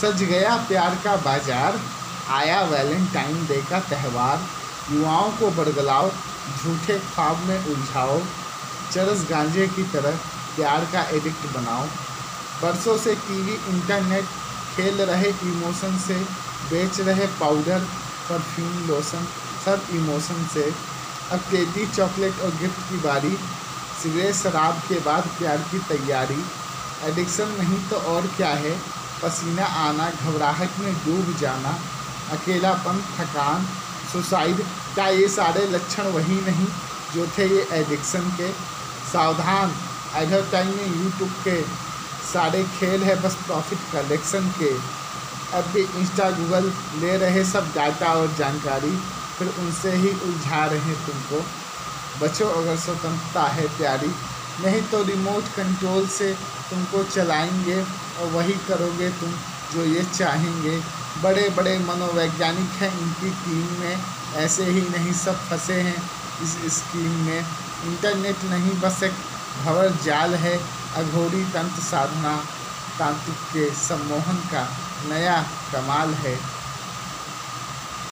सज गया प्यार का बाज़ार, आया वैलेंटाइन डे का त्यौहार। युवाओं को बरगलाओ झूठे ख्वाब में उलझाओ। चरस गांजे की तरह प्यार का एडिक्ट बनाओ। बरसों से टीवी, इंटरनेट, खेल रहे इमोशन से बेच रहे पाउडर, परफ्यूम लोशन, सब इमोशन से। अब केडी चॉकलेट और गिफ्ट की बारी सिगरेट शराब के बाद प्यार की तैयारी। एडिक्शन नहीं तो और क्या है? पसीना आना, घबराहट में डूब जाना, अकेलापन, थकान, सुसाइड, क्या ये सारे लक्षण वही नहीं जो थे ये एडिक्शन के? सावधान टाइम में यूट्यूब के सारे खेल है, बस प्रॉफिट कलेक्शन के। अब भी इंस्टा गूगल ले रहे सब डाटा और जानकारी, फिर उनसे ही उलझा रहे तुमको। बचो अगर स्वतंत्रता है प्यारी। नहीं तो रिमोट कंट्रोल से तुमको चलाएँगे और वही करोगे तुम जो ये चाहेंगे। बड़े बड़े मनोवैज्ञानिक हैं, इनकी टीम में ऐसे ही नहीं, सब फंसे हैं इस स्कीम में। इंटरनेट नहीं, बस एक भंवर जाल है, अघोरी तंत्र साधना, तांत्रिक के सम्मोहन का नया कमाल है।